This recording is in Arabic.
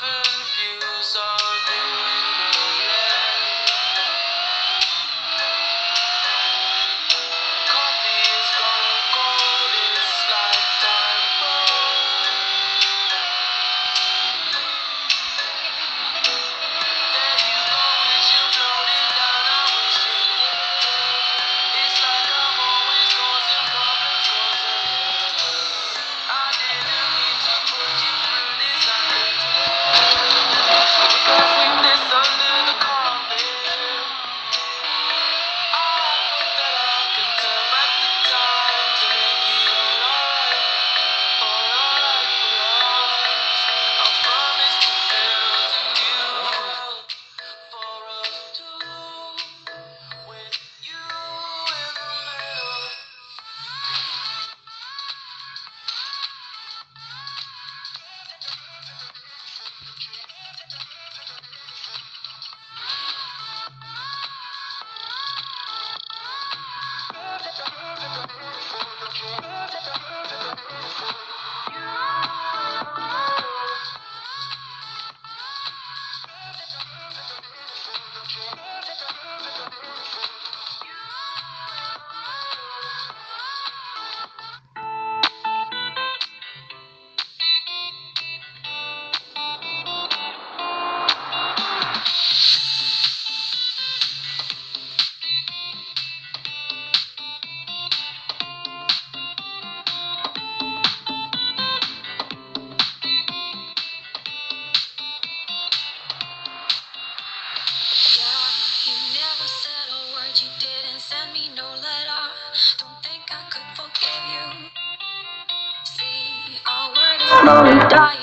Uh... you slowly dying.